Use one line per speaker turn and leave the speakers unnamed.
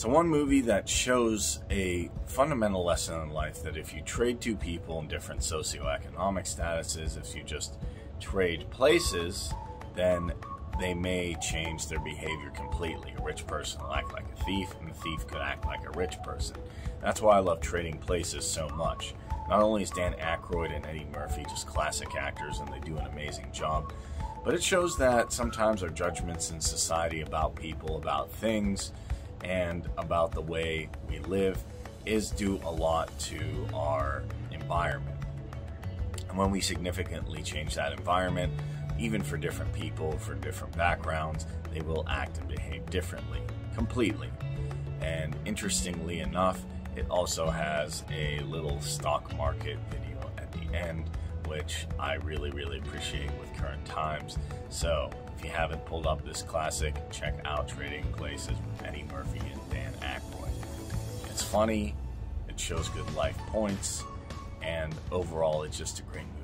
So, one movie that shows a fundamental lesson in life that if you trade two people in different socioeconomic statuses, if you just trade places, then they may change their behavior completely. A rich person will act like a thief, and a thief could act like a rich person. That's why I love trading places so much. Not only is Dan Aykroyd and Eddie Murphy just classic actors and they do an amazing job, but it shows that sometimes our judgments in society about people, about things, and about the way we live is due a lot to our environment. And when we significantly change that environment, even for different people, for different backgrounds, they will act and behave differently, completely. And interestingly enough, it also has a little stock market video at the end, which I really, really appreciate with current times. So, if you haven't pulled up this classic, check out Trading Places with Eddie Murphy and Dan Aykroyd. It's funny, it shows good life points, and overall, it's just a great movie.